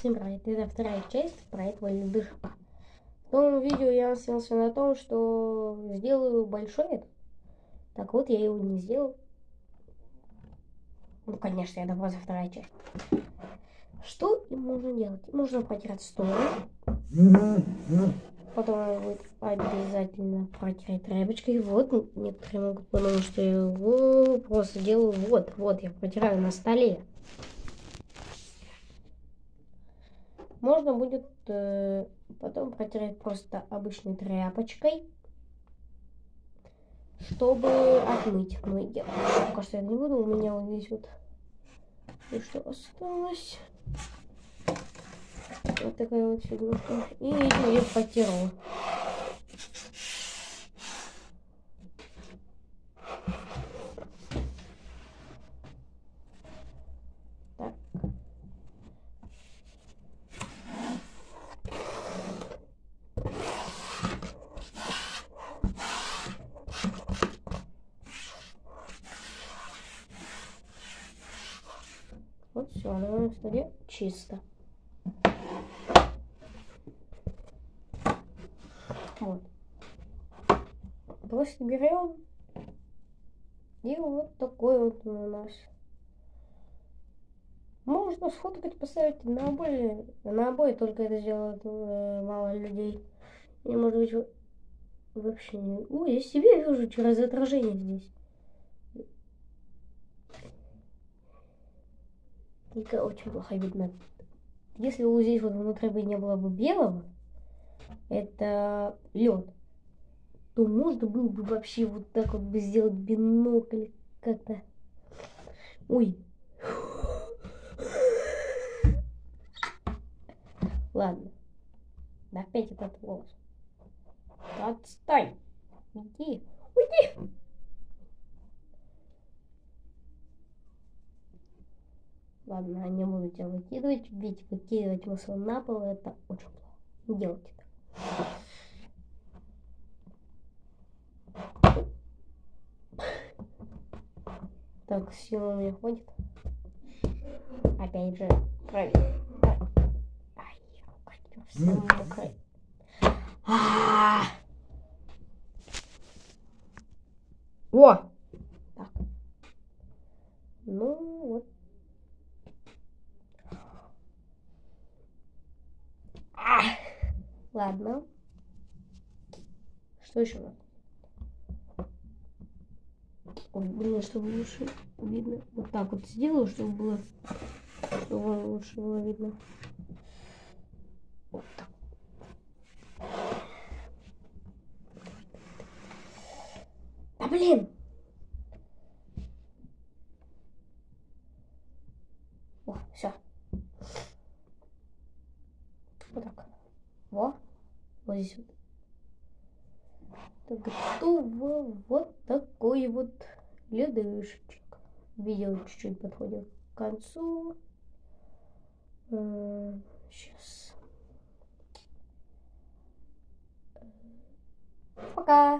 Всем привет, это вторая часть про этого ледышка. В том видео я снялся на том, что сделаю большой. Так вот, я его не сделал. Ну, конечно, это просто вторая часть. Что им можно делать? Можно потерять сторону. Потом будет обязательно протереть тряпочкой. Вот, некоторые могут подумать, что я его просто делаю. Вот, вот, я протираю на столе. Можно будет э, потом протереть просто обычной тряпочкой, чтобы отмыть. Но я пока что я не буду, у меня вот здесь вот и что осталось. Вот такая вот фигурка. И этим я потерла. Так. Все, на моем столе чисто. Вот. Просто берем и вот такой вот у нас. Можно сфоткать, поставить на обои. На обои только это сделают э, мало людей. И может быть во- вообще не... Ой, я себя вижу через отражение здесь. Только очень плохо видно. Если вот здесь вот внутри бы не было бы белого, это лед, то можно было бы вообще вот так вот бы сделать бинокль как-то. Ой. Ладно. Да опять этот волос. Отстань. Уйди. Уйди. Ладно, не буду тебя выкидывать, ведь выкидывать масло на пол это очень плохо. Не делайте так. Так, сила у меня хватит. Опять же, проверь. Ай, рука вся мокрая. А! О! Так. Ну, вот. А! Ладно. Что еще? Ой, блин, чтобы лучше видно. Вот так вот сделаю, чтобы было, чтобы лучше было видно. Вот так. Да блин! Все. Вот так. Во. Вот здесь вот. Готово. Вот такой вот ледышечек. Видео чуть-чуть подходит к концу. Сейчас. Пока.